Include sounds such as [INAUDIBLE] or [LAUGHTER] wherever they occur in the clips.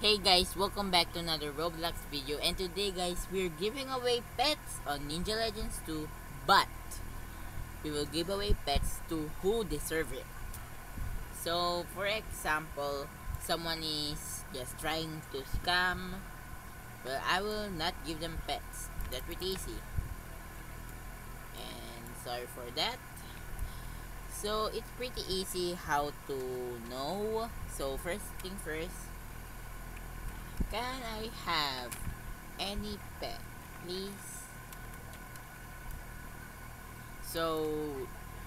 Hey guys, welcome back to another Roblox video and today guys, we're giving away pets on Ninja Legends 2 but we will give away pets to who deserve it. So, for example, someone is just trying to scam, well, I will not give them pets. That's pretty easy. And sorry for that. So, it's pretty easy how to know. So, first thing first, can I have any pet, please? So,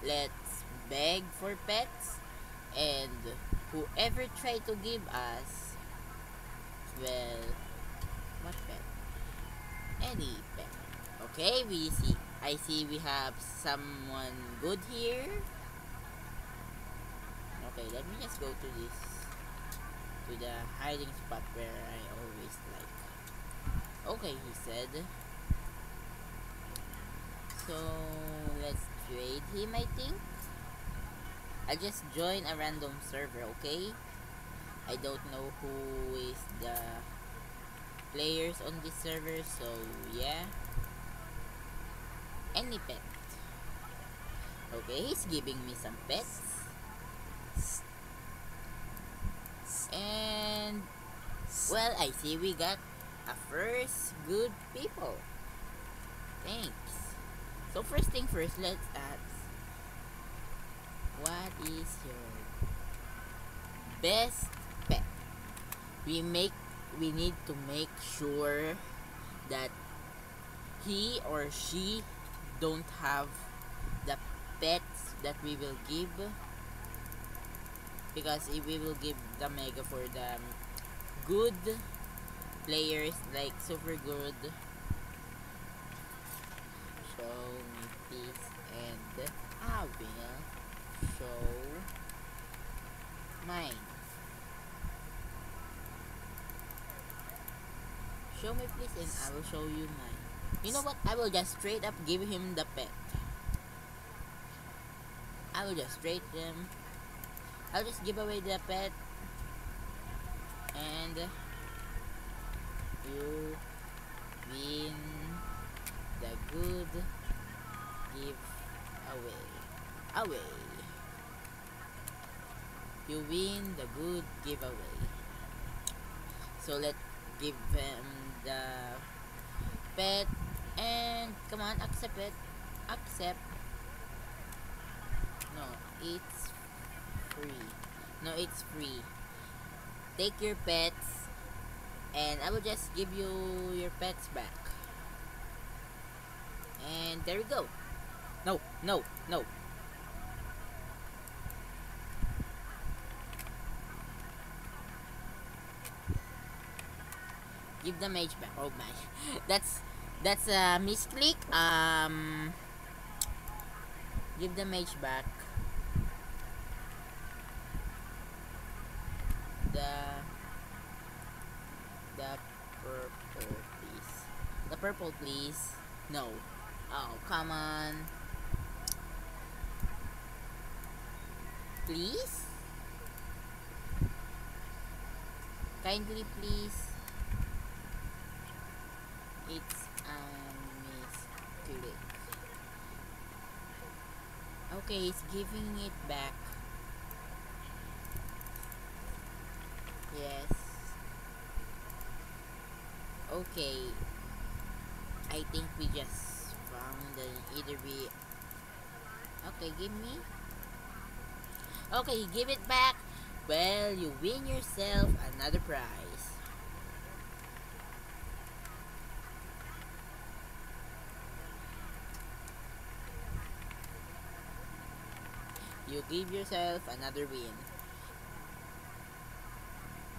let's beg for pets and whoever try to give us, well, what pet? Any pet. Okay, we see. I see we have someone good here. Okay, let me just go to this to the hiding spot where I always like. Okay, he said. So let's trade him I think. I just join a random server, okay? I don't know who is the players on this server, so yeah. Any pet. Okay, he's giving me some pets. And well, I see we got a first good people. Thanks. So first thing first, let's ask what is your best pet? We make we need to make sure that he or she don't have the pets that we will give because if we will give the mega for the um, good players like super good show me please and I will show mine. Show me please and I will show you mine. You know what? I will just straight up give him the pet. I will just straight them I'll just give away the pet. And you win the good give away. Away you win the good giveaway. So let's give them the pet. And come on accept it. Accept. No it's free. No, it's free. Take your pets and I will just give you your pets back. And there you go. No, no, no. Give the mage back. Oh my. [LAUGHS] That's that's a misclick. Um give the mage back. The the purple please. The purple please? No. Oh come on. Please? Kindly please. It's a misclick okay it's giving it back Yes. Okay. I think we just found either be Okay, give me. Okay, give it back. Well, you win yourself another prize. You give yourself another win.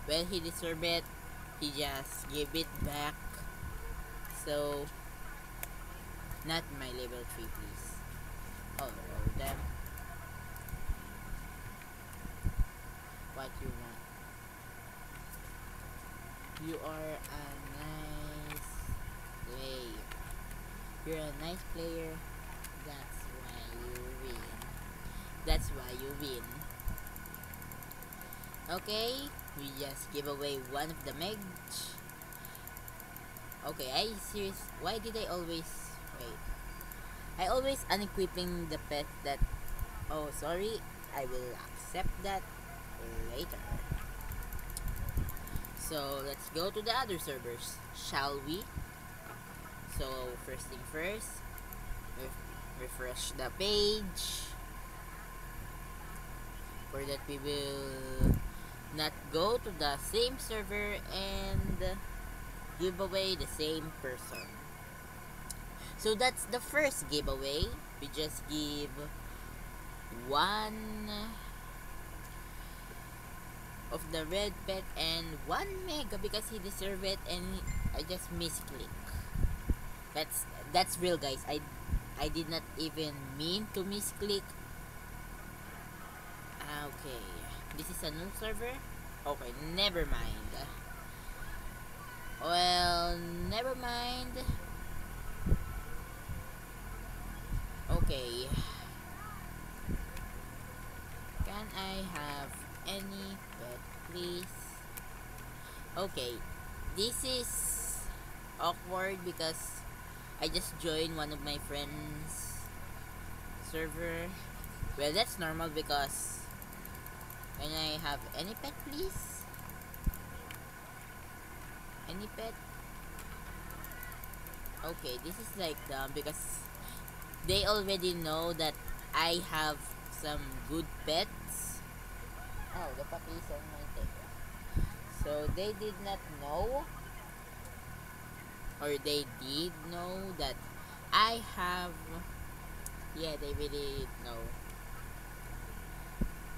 Well, he deserved it. He just gave it back. So, not my level 3, please. Oh, oh them. What you want? You are a nice player. You're a nice player. That's why you win. That's why you win. Okay? We just give away one of the megs. Okay, I serious. Why did I always wait? I always unequipping the pet that. Oh, sorry. I will accept that later. So let's go to the other servers, shall we? So first thing first, refresh the page. For that we will not go to the same server and give away the same person. So that's the first giveaway. We just give one of the red pet and one mega because he deserved it and I just misclick. That's that's real guys. I I did not even mean to misclick. Ah, okay. This is a new server? Okay, never mind. Well, never mind. Okay. Can I have any pet, please? Okay. This is awkward because I just joined one of my friends server. Well, that's normal because can I have any pet, please? Any pet? Okay, this is like dumb because they already know that I have some good pets. Oh, the puppy is on my table. So they did not know or they did know that I have yeah they really know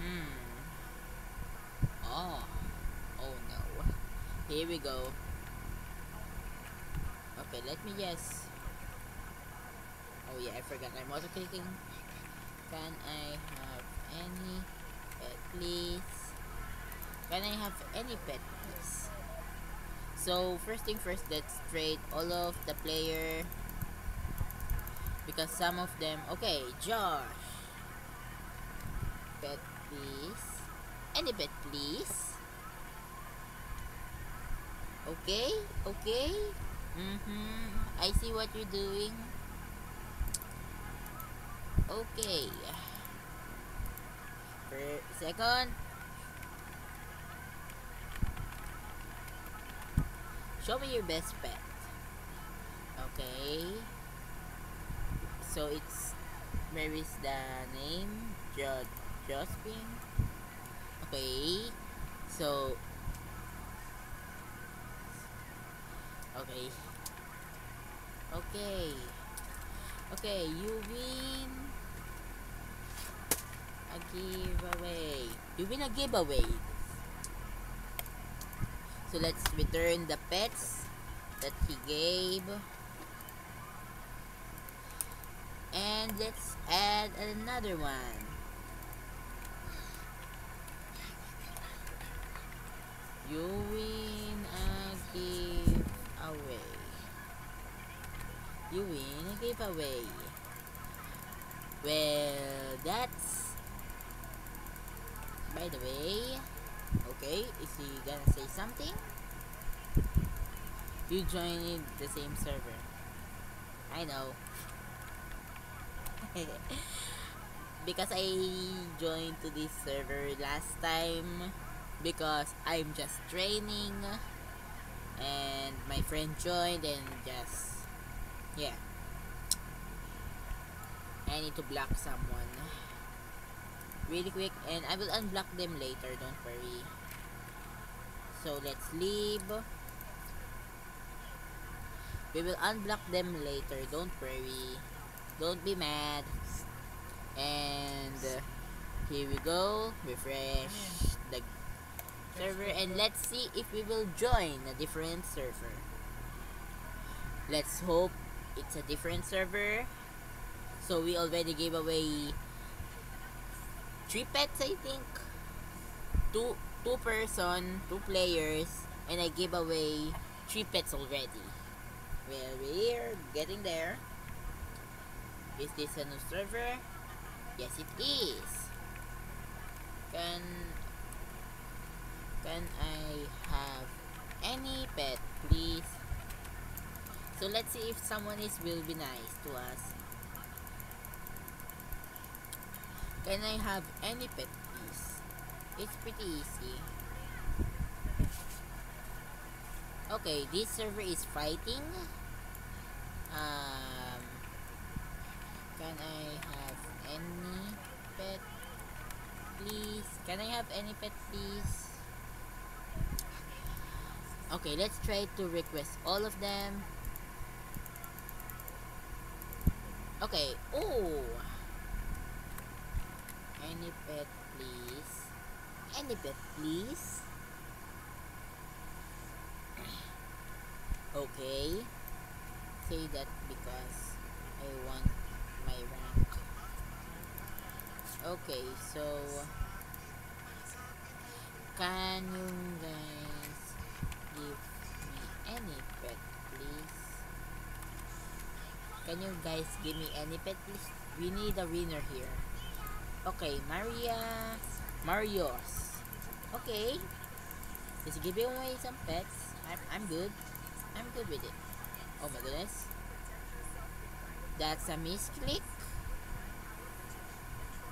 hmm oh oh no here we go okay let me guess. oh yeah I forgot I'm also clicking can I have any pet please can I have any pet please so first thing first, let's trade all of the player because some of them. Okay, Josh. Bet please. Any bet please. Okay, okay. Mm-hmm. I see what you're doing. Okay. Second. Show me your best pet. Okay. So it's where is the name? Jo Josephine. Okay. So Okay. Okay. Okay, you win a giveaway. You win a giveaway. So let's return the pets that he gave. And let's add another one. You win a giveaway. You win a giveaway. Well, that's... By the way, Okay, is he gonna say something? You joined the same server. I know. [LAUGHS] because I joined to this server last time because I'm just training and my friend joined and just yeah. I need to block someone really quick and I will unblock them later don't worry. So let's leave. We will unblock them later don't worry. Don't be mad. And uh, here we go. Refresh the server and let's see if we will join a different server. Let's hope it's a different server. So we already gave away three pets I think. Two two person two players and I gave away three pets already. Well we're getting there. Is this a new server? Yes it is can I have any pet, please? So let's see if someone is will be nice to us. Can I have any pet, please? It's pretty easy. Okay, this server is fighting. Um, can I have any pet, please? Can I have any pet, please? Okay, let's try to request all of them. Okay. Oh. Any pet, please. Any pet, please. Okay. Say that because I want my rank. Okay, so can you guys give me any pet, please? Can you guys give me any pet, please? We need a winner here. Okay, Maria, Marios. Okay, just giving away some pets. I'm, I'm good. I'm good with it. Oh my goodness. That's a misclick.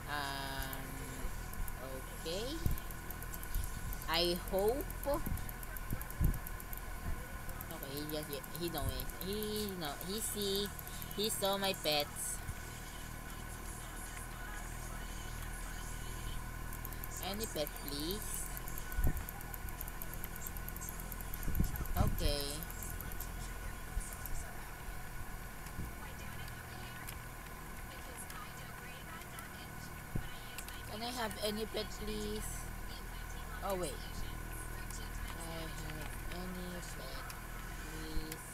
Um, okay. I hope. He just he know it. He know he see he saw my pets. Any pet, please. Okay. Can I have any pet, please? Oh, wait. I have any pet, please?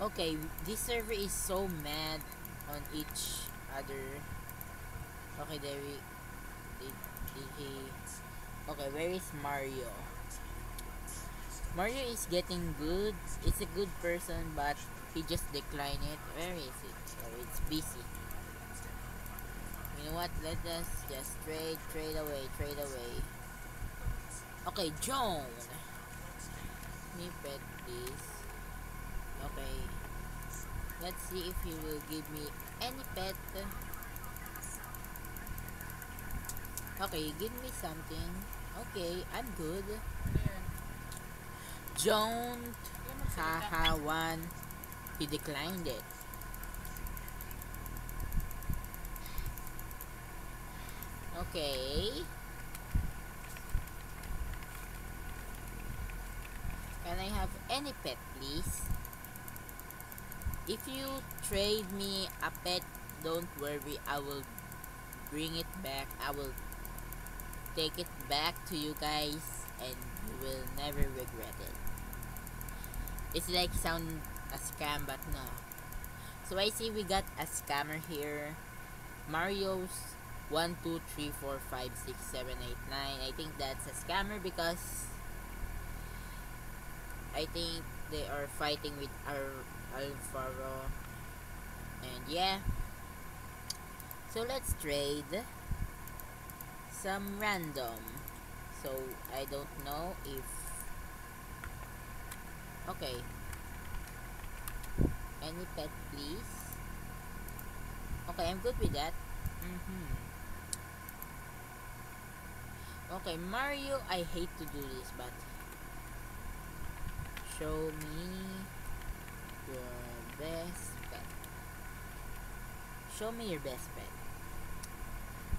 Okay, this server is so mad on each other. Okay, there we... Did, did he... Okay, where is Mario? Mario is getting good. It's a good person, but he just declined it. Where is it? Oh, it's busy. You know what? Let us just trade, trade away, trade away. Okay, Joan. Me pet, please. Okay. Let's see if he will give me any pet. Okay, give me something. Okay, I'm good. Don't haha one. He declined it. Okay. Can I have any pet, please? If you trade me a pet, don't worry. I will bring it back. I will take it back to you guys and you will never regret it. It's like sound a scam but no. So I see we got a scammer here. Mario's 1, 2, 3, 4, 5, 6, 7, 8, 9. I think that's a scammer because I think they are fighting with Al Alvaro. And yeah. So let's trade some random. So I don't know if Okay. Any pet please? Okay, I'm good with that. Mm -hmm. Okay, Mario, I hate to do this, but show me your best pet. Show me your best pet.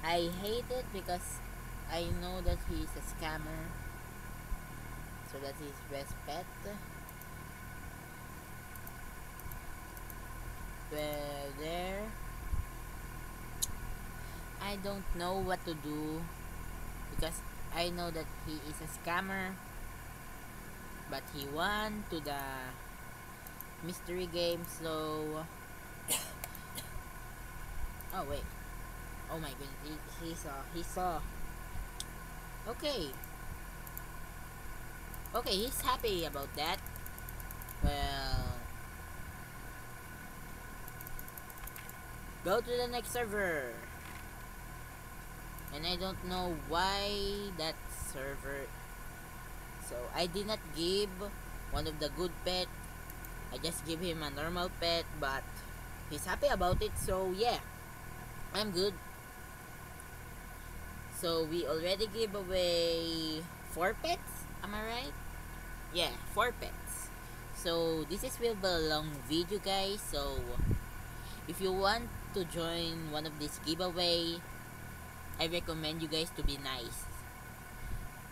I hate it because I know that he's a scammer. So that's his best pet. Well, there. I don't know what to do because I know that he is a scammer but he won to the mystery game so oh wait. Oh my goodness. He, he saw he saw. Okay. Okay he's happy about that. Well go to the next server. And I don't know why that server So I did not give one of the good pet. I just give him a normal pet, but he's happy about it. So yeah, I'm good. So we already gave away four pets. Am I right? Yeah, four pets. So this is will be a long video, guys. So if you want to join one of this giveaway, I recommend you guys to be nice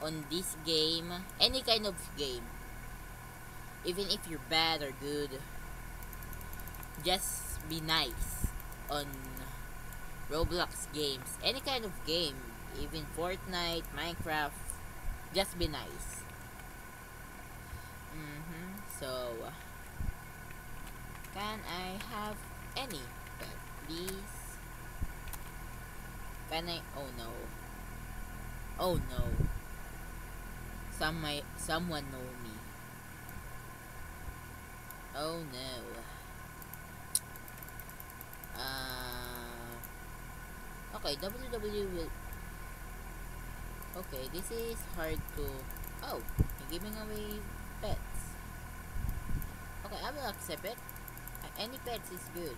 on this game, any kind of game. Even if you're bad or good, just be nice on Roblox games, any kind of game, even Fortnite, Minecraft, just be nice. Mm -hmm. So, can I have any pet, please? Can I? Oh no. Oh no. Some might, someone know me. Oh no. Uh, okay, WW will... Okay, this is hard to... Oh, giving away pets. Okay, I will accept it. Any pets is good.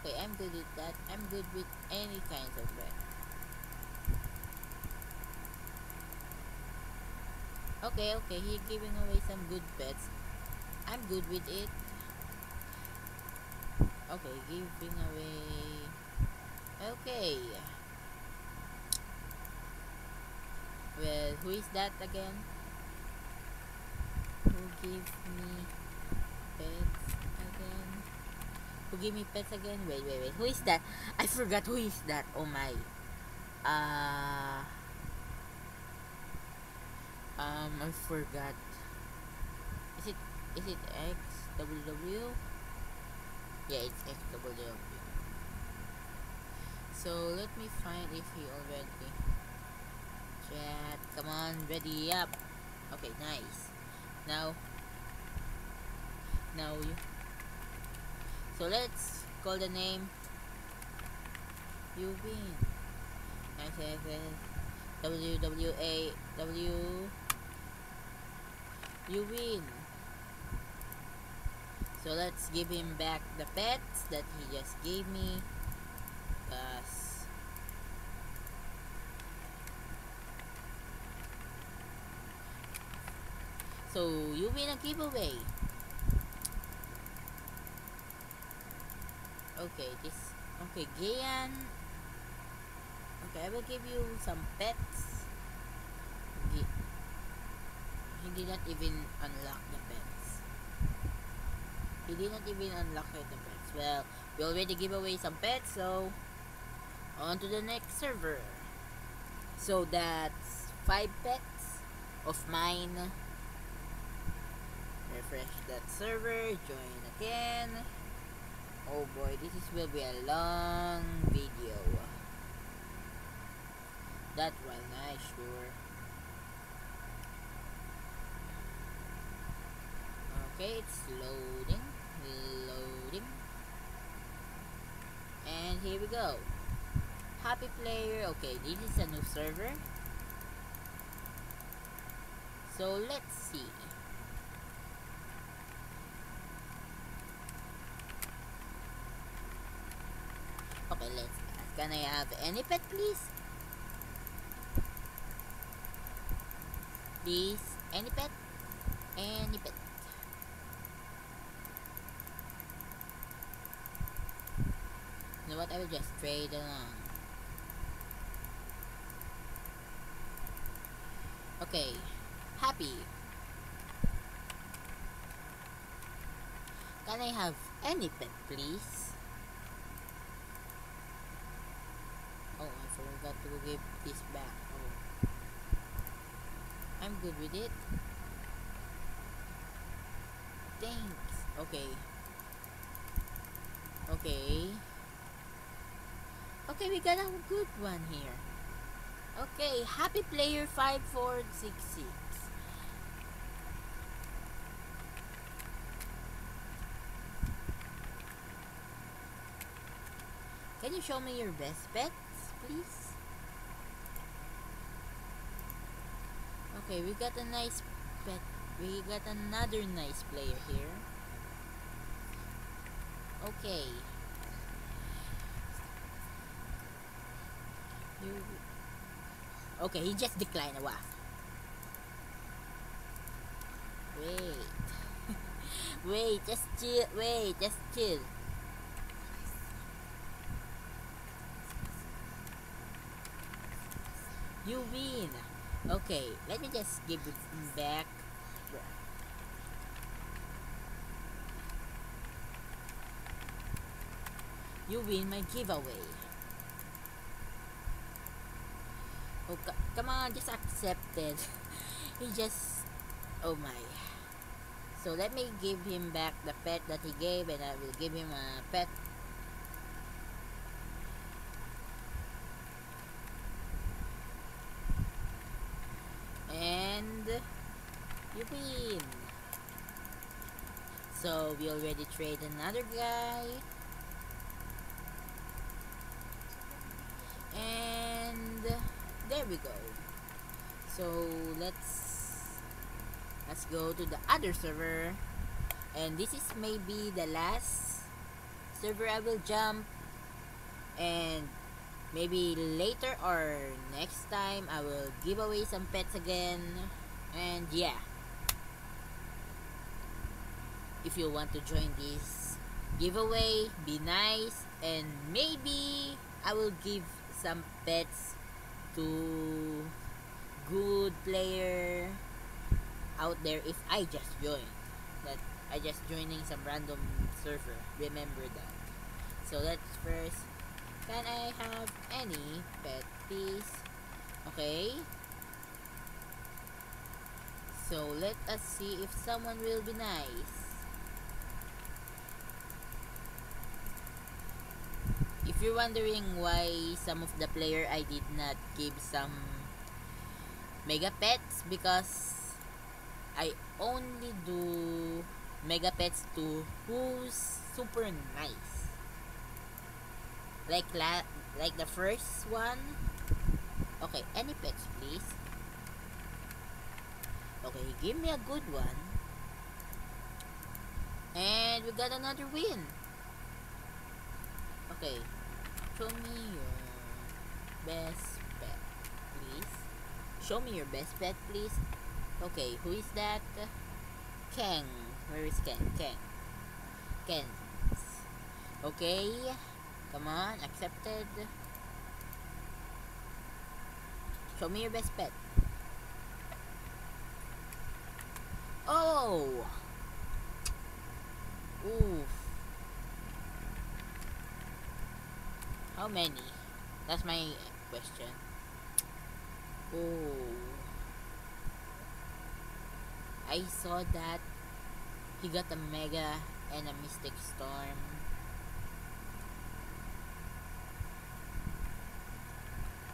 Okay, I'm good with that. I'm good with any kinds of pet. Okay, okay, he's giving away some good pets. I'm good with it. Okay, giving away... Okay. Well, who is that again? Who gives me pets again? Who give me pets again? Wait, wait, wait. Who is that? I forgot who is that. Oh my. Uh... Um, I forgot. Is it XWW? Yeah, it's XWW. So, let me find if he already... Chat, come on, ready up. Okay, nice. Now, now you so let's call the name you win WWA W you win so let's give him back the pets that he just gave me Cause so you win a giveaway Okay, this... Okay, Gayan... Okay, I will give you some pets. He, he did not even unlock the pets. He did not even unlock the pets. Well, we already give away some pets, so... On to the next server. So that's five pets of mine. Refresh that server, join again. Oh boy, this is will be a long video. That one, I sure. Okay, it's loading, loading. And here we go. Happy player. Okay, this is a new server. So let's see. Okay, let's Can I have any pet, please? Please, any pet? Any pet. You know what? I will just trade along. Okay, happy. Can I have any pet, please? Oh, got to give this back. Oh. I'm good with it. Thanks. Okay. Okay. Okay, we got a good one here. Okay, happy player 5466. Can you show me your best pets, please? Okay, we got a nice pet. We got another nice player here. Okay. Okay, he just declined while. Wait. [LAUGHS] wait, just chill. Wait, just chill. You win. Okay, let me just give it back. You win my giveaway. Oh, come on, just accept it. [LAUGHS] he just... Oh my. So let me give him back the pet that he gave and I will give him a pet and you win so we already trade another guy so let's let's go to the other server. And this is maybe the last server I will jump. And maybe later or next time I will give away some pets again. And yeah. If you want to join this giveaway be nice. And maybe I will give some pets to good player out there if I just join that I just joining some random server remember that so let's first can I have any pet please? Okay. So let us see if someone will be nice. If you're wondering why some of the player I did not give some mega pets because I only do mega pets to who's super nice like la like the first one. Okay, any pets please. Okay, give me a good one. And we got another win. Okay, show me your best. Show me your best pet, please. Okay, who is that? Kang. Where is Ken? Ken. Ken. Okay. Come on, accepted. Show me your best pet. Oh! Oof. How many? That's my question. Oh. I saw that he got a mega and a mystic storm.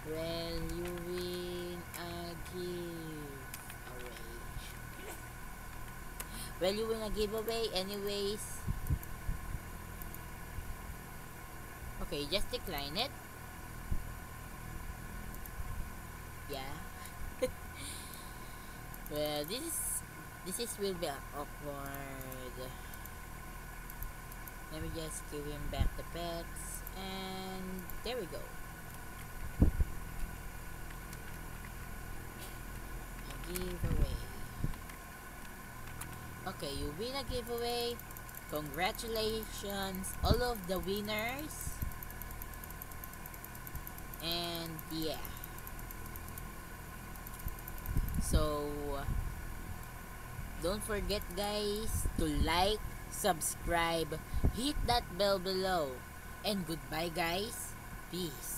Well, you win a giveaway. Well, you win a giveaway anyways. Okay, just decline it. Yeah. Well, this is this is will be awkward. Let me just give him back the pets and there we go. giveaway. Okay, you win a giveaway. Congratulations, all of the winners. And yeah. So, don't forget guys to like, subscribe, hit that bell below. And goodbye guys. Peace.